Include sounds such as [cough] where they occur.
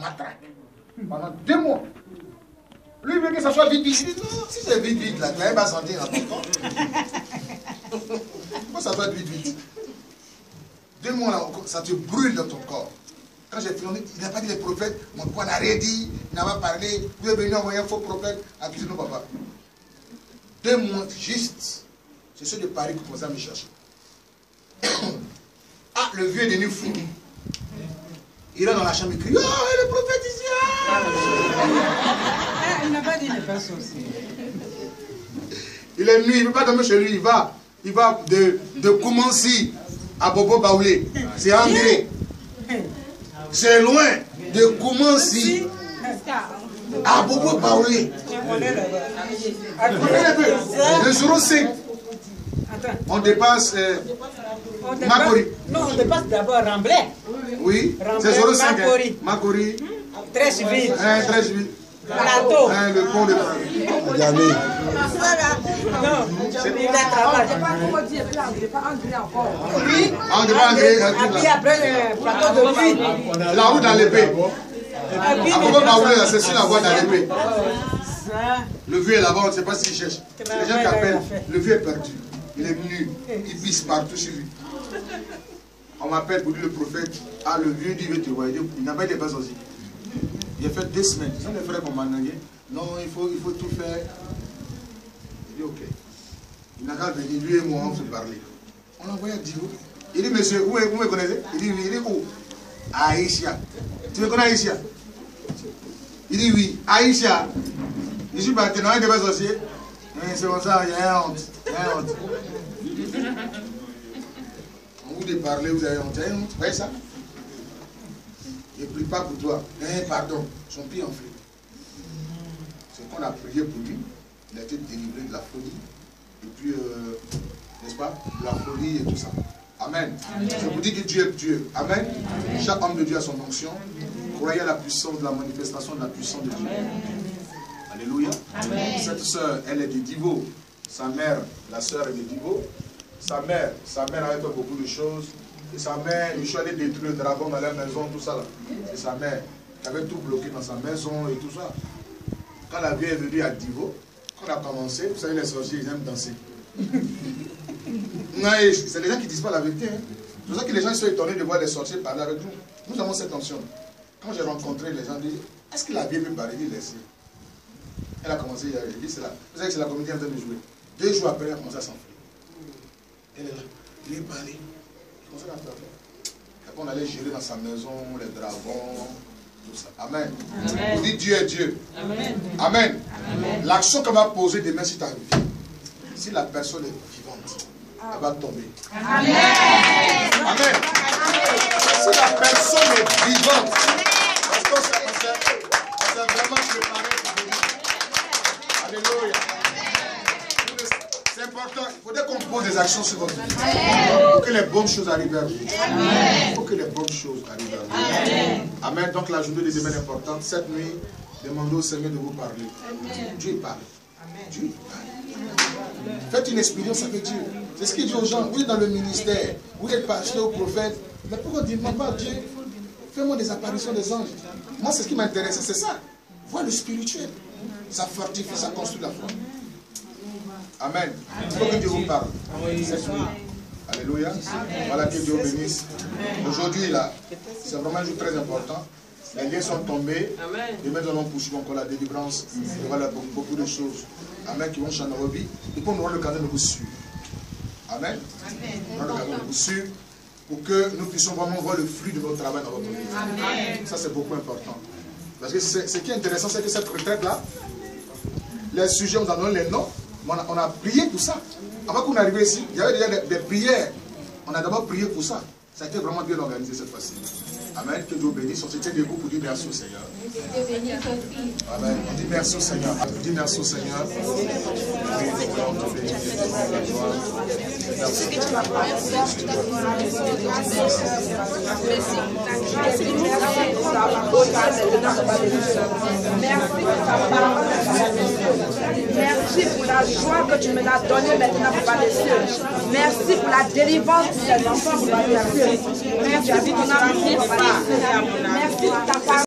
matraque. Pendant deux mois. Lui, il veut que ça soit vite, vite. Si c'est vite, vite, la cliente va sentir corps. Pourquoi ça doit être vite, vite Deux mois, là, ça te brûle dans ton corps. Quand j'ai fini, il n'a pas dit les prophètes, mon papa n'a rien dit, il n'a pas parlé, vous êtes venu envoyer un faux prophète, accusez nos papa. Deux mois juste, c'est ceux de Paris qui commençaient à me chercher. [coughs] ah, le vieux est devenu fou. Il est dans la chambre, il crie, oh, le prophète ici, ah Ah, Il n'a pas dit de faire aussi. Il est nuit, il ne peut pas dormir chez lui, il va. Il va de, de Koumansi à Bobo Baoulé. C'est André. C'est loin de Koumansi à Bobo Baoulé. Le jour 5, Attends. on dépasse euh, On dépasse-. Non, on dépasse d'abord Ramblay. Oui, c'est jour 5. Makori. Makori, Très civil. hein, 13 000. Plateau. Hein, le pont de. Regardez. Non, il est travail. Lui, Ah, on dépasse André. et puis après le plateau de vie. La route dans l'épée. Puis À Bobo Baoulé, là, c'est sur la voie dans l'épée. Le vieux est là-bas, on ne sait pas s'il cherche. Les gens qui appellent, le vieux est perdu. Il est nu. Il pisse partout sur lui. On m'appelle pour dire le prophète. Ah, le vieux dit, il veut te voir. Il Il n'a pas été pas aussi. Il a fait deux semaines. Ce sont les frères. Non, il faut, il faut tout faire. Il dit, ok. Il n'a qu'à venir, lui et moi, on se parler. On l'a envoyé à Divo. Il dit, monsieur, vous, vous me connaissez? Il dit, oui. Il dit, où? Aïcha. Tu me connais Aïcha? Il dit, oui. Aïcha. Je suis parti dans un débat sorcier. C'est comme ça, il y a honte. Il y a honte. Vous dit parler, vous avez honte. Vous voyez ça? Il ne prie pas pour toi. Eh, pardon. Son pied enflé. C'est qu'on a prié pour lui. Il a été délivré de la folie. Et puis, euh, n'est-ce pas? De la folie et tout ça. Amen. Je vous dis que Dieu est Dieu. Amen. Chaque homme de Dieu a son onction. Croyez à la puissance de la manifestation de la puissance de Dieu. Alléluia. Cette soeur, elle est de Divo. Sa mère, la soeur est de Divo. Sa mère, sa mère avait fait beaucoup de choses. Et sa mère, je suis allé détruire le dragon dans la maison, tout ça là. C'est sa mère qui avait tout bloqué dans sa maison et tout ça. Quand la vie est venue à Divo, quand on a commencé, vous savez, les sorciers, ils aiment danser. [laughs] C'est les gens qui disent pas la vérité. hein. C'est pour ça que les gens sont étonnés de voir les sorciers parler avec nous. Nous avons cette tension. Quand j'ai rencontré les gens, ils disent Est-ce que la vie peut parler Il. Elle a commencé, elle dit c'est là. Vous savez que c'est la communauté en train de jouer. Deux jours après, elle a commencé à s'enfuir. Elle est là. Il est parlé. Il commence à faire. Après, on allait gérer dans sa maison les dragons, tout ça. Amen. On dit Dieu est Dieu. Amen. L'action qu'on va poser demain sur ta vie, si la personne est vivante, elle va tomber. Amen. Amen. Si la personne est vivante, parce qu'on s'est vraiment préparé. Alléluia. C'est important. Il faudrait qu'on pose des actions sur votre vie. Il faut que les bonnes choses arrivent à vous. Il faut que les bonnes choses arrivent à vous. Amen. Donc la journée de demain est importante. Cette nuit, demandez au Seigneur de vous parler. Dieu parle. Dieu parle. Faites une expérience avec Dieu. C'est ce qu'il dit aux gens. Vous êtes dans le ministère, vous êtes pasteur ou prophète. Mais pourquoi dire, pas Dieu, fais-moi des apparitions des anges. Moi, c'est ce qui m'intéresse, c'est ça. Voir le spirituel. Ça fortifie, ça construit la foi. Amen. Il faut que Dieu vous parle. Cette nuit. Alléluia. Voilà que Dieu vous bénisse. Aujourd'hui, là, c'est vraiment un jour très important. Les liens sont tombés. Demain, nous allons poursuivre encore la délivrance. Et voilà beaucoup, beaucoup de choses. Amen. Qui vont changer nos vies. Et pour nous rendre le cadeau de vous suivre. Amen. Nous rendre le cadeau de vous suivre pour que nous puissions vraiment voir le fruit de notre travail dans votre vie. Ça, c'est beaucoup important. Parce que ce qui est intéressant, c'est que cette retraite-là, les sujets, on nous a donné les noms, on a, prié pour ça. Avant qu'on arrive ici, il y avait des, prières. On a d'abord prié pour ça. Ça a été vraiment bien organisé cette fois-ci. Amen. Que Dieu bénisse. On se tient pour dire merci au Seigneur. Amen. On dit merci au Seigneur. On dit merci au Seigneur. Merci. Merci pour la joie que tu me l'as donnée maintenant, Papa des cieux. Merci pour la délivrance pour tes enfants, Papa des cieux. Merci pour. Merci pour ta parole.